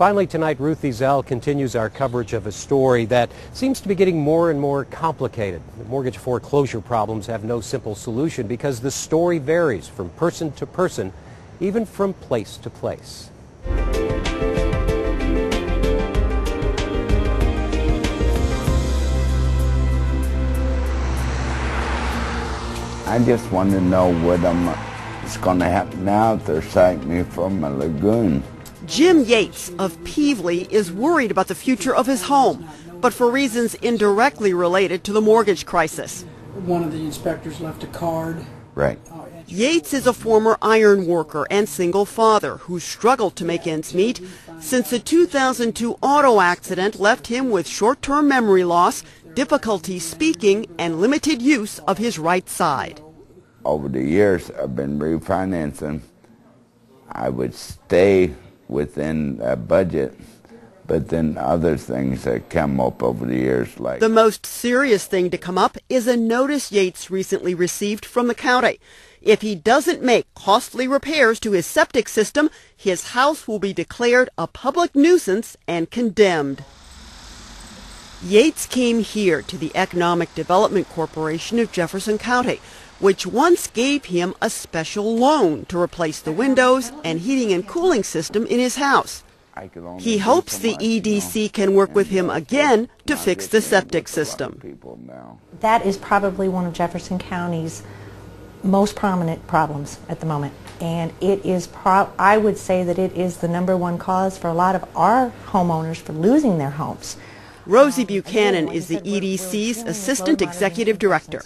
Finally tonight, Ruth Ezell continues our coverage of a story that seems to be getting more and more complicated. The mortgage foreclosure problems have no simple solution because the story varies from person to person, even from place to place. I just want to know what I'm, it's going to happen now if they're sacking me from a lagoon. Jim Yates of Pevely is worried about the future of his home, but for reasons indirectly related to the mortgage crisis. One of the inspectors left a card. Right. Yates is a former iron worker and single father who struggled to make ends meet since the 2002 auto accident left him with short-term memory loss, difficulty speaking, and limited use of his right side. Over the years, I've been refinancing. I would stay within a budget, but then other things that come up over the years like... The most serious thing to come up is a notice Yates recently received from the county. If he doesn't make costly repairs to his septic system, his house will be declared a public nuisance and condemned. Yates came here to the Economic Development Corporation of Jefferson County which once gave him a special loan to replace the windows and heating and cooling system in his house. He hopes the EDC can work with him again to fix the septic system. That is probably one of Jefferson County's most prominent problems at the moment. And it is, I would say that it is the number one cause for a lot of our homeowners for losing their homes. Rosie Buchanan is the EDC's Assistant Executive Director.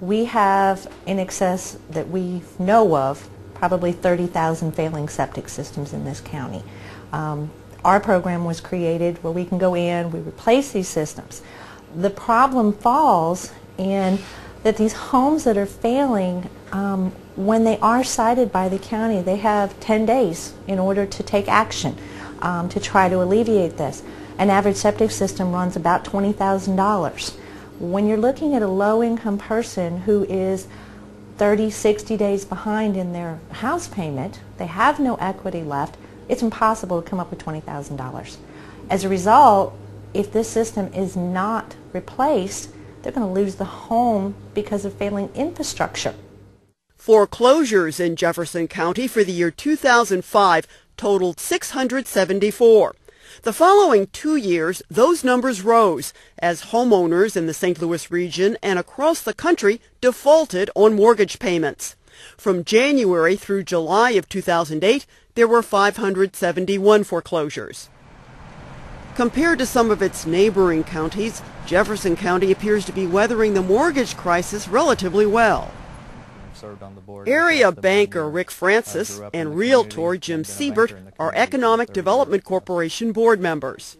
We have in excess that we know of probably 30,000 failing septic systems in this county. Um, our program was created where we can go in, we replace these systems. The problem falls in that these homes that are failing, um, when they are cited by the county, they have 10 days in order to take action um, to try to alleviate this. An average septic system runs about $20,000. When you're looking at a low-income person who is 30, 60 days behind in their house payment, they have no equity left, it's impossible to come up with $20,000. As a result, if this system is not replaced, they're going to lose the home because of failing infrastructure. Foreclosures in Jefferson County for the year 2005 totaled 674. The following two years, those numbers rose as homeowners in the St. Louis region and across the country defaulted on mortgage payments. From January through July of 2008, there were 571 foreclosures. Compared to some of its neighboring counties, Jefferson County appears to be weathering the mortgage crisis relatively well served on the board. Area banker Rick Francis and realtor Jim Siebert are Economic Development Corporation board members.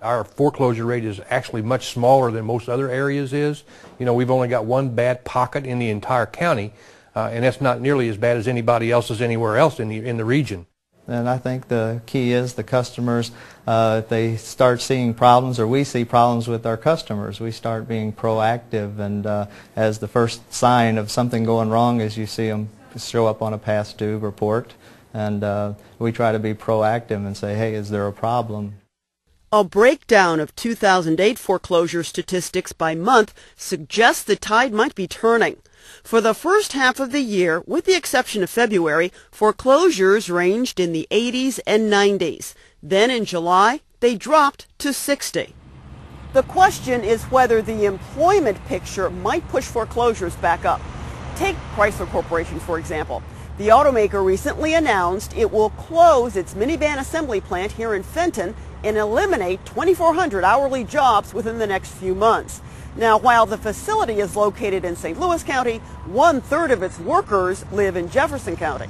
Our foreclosure rate is actually much smaller than most other areas is. You know, we've only got one bad pocket in the entire county, uh, and that's not nearly as bad as anybody else's anywhere else in the, in the region. And I think the key is the customers, uh, if they start seeing problems or we see problems with our customers, we start being proactive. And uh, as the first sign of something going wrong is you see them show up on a past due report. And uh, we try to be proactive and say, hey, is there a problem? A breakdown of 2008 foreclosure statistics by month suggests the tide might be turning. For the first half of the year, with the exception of February, foreclosures ranged in the 80s and 90s. Then in July, they dropped to 60. The question is whether the employment picture might push foreclosures back up. Take Chrysler Corporation, for example. The automaker recently announced it will close its minivan assembly plant here in Fenton and eliminate 2,400 hourly jobs within the next few months. Now, while the facility is located in St. Louis County, one-third of its workers live in Jefferson County.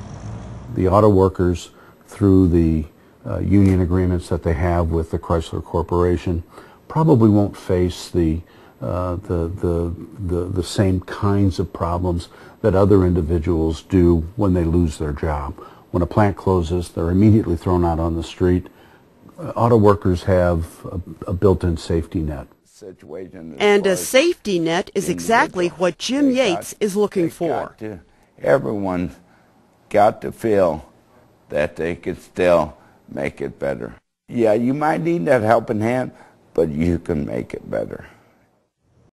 The auto workers, through the uh, union agreements that they have with the Chrysler Corporation, probably won't face the, uh, the, the, the, the same kinds of problems that other individuals do when they lose their job. When a plant closes, they're immediately thrown out on the street. Uh, auto workers have a, a built-in safety net situation. And a safety net is exactly what Jim Yates is looking for. To, everyone got to feel that they could still make it better. Yeah, you might need that helping hand, but you can make it better.